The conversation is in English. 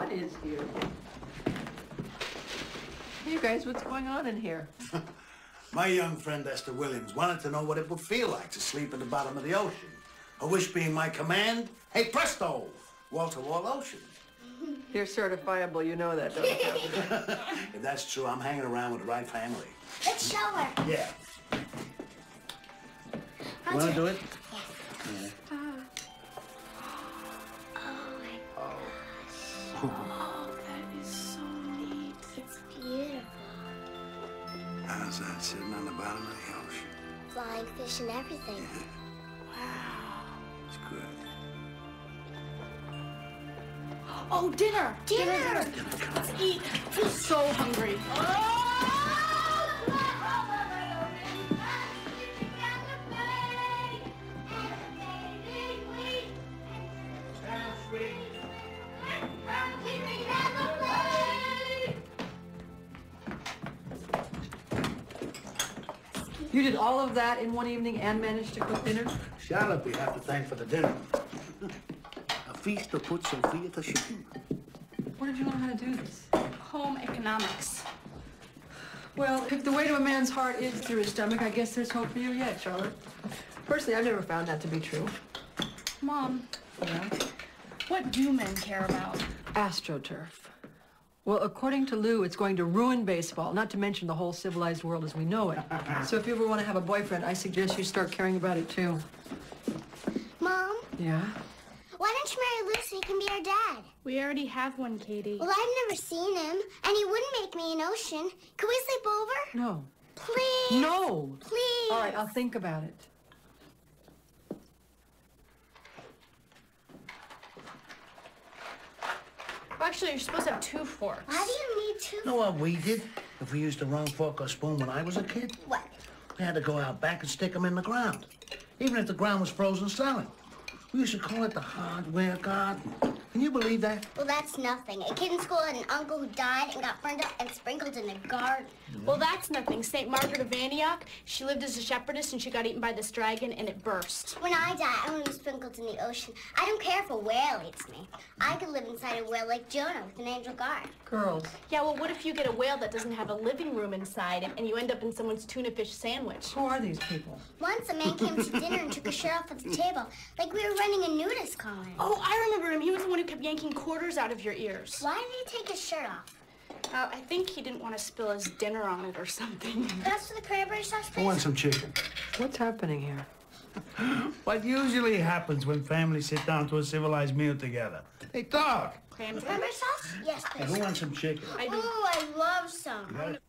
is here. Hey, guys, what's going on in here? My young friend Esther Williams wanted to know what it would feel like to sleep at the bottom of the ocean. Her wish being my command, hey presto, Walter Wall Ocean. You're certifiable, you know that, don't you? If that's true, I'm hanging around with the right family. Let's show her. Yeah. I'll You wanna do do it? Oh neat. It's beautiful. How's that sitting on the bottom of the ocean? Flying fish and everything. Wow. It's good. Oh, dinner! Dinner! Let's eat. I'm so hungry. Oh. You did all of that in one evening and managed to cook dinner? Charlotte, we have to thank for the dinner. A feast to put Sophia to shame. Where did you learn how to do this? Home economics. Well, if the way to a man's heart is through his stomach, I guess there's hope for you yet, Charlotte. Personally, I've never found that to be true. Mom, Yeah? what do men care about? AstroTurf. Well, according to Lou, it's going to ruin baseball, not to mention the whole civilized world as we know it. So if you ever want to have a boyfriend, I suggest you start caring about it too. Mom, Yeah? why don't you marry Lou so he can be our dad? We already have one, Katie. Well, I've never seen him, and he wouldn't make me an ocean. Could we sleep over? No. Please. No! Please. All right, I'll think about it. Actually, you're supposed to have two forks. Why do you need two? You know what we did? If we used the wrong fork or spoon when I was a kid, What? we had to go out back and stick them in the ground. Even if the ground was frozen solid. We used to call it the hardware garden. Can you believe that? Well, that's nothing. A kid in school had an uncle who died and got burned up and sprinkled in the garden. Well, that's nothing. St. Margaret of Antioch, she lived as a shepherdess and she got eaten by this dragon and it burst. When I die, I want to be sprinkled in the ocean. I don't care if a whale eats me. I could live inside a whale like Jonah with an angel guard. Girls. Yeah, well, what if you get a whale that doesn't have a living room inside and, and you end up in someone's tuna fish sandwich? Who are these people? Once a man came to dinner and took a shirt off of the table, like we were running a nudist colony. Oh, I remember him. He was the one who kept yanking quarters out of your ears. Why did he take his shirt off? Uh, I think he didn't want to spill his dinner on it or something. That's for the cranberry sauce, I want some chicken. What's happening here? What usually happens when families sit down to a civilized meal together? They talk. Cranberry? Cranberry sauce? Yes, Hey, please. who wants some chicken? I do. Oh, I love some. Got it?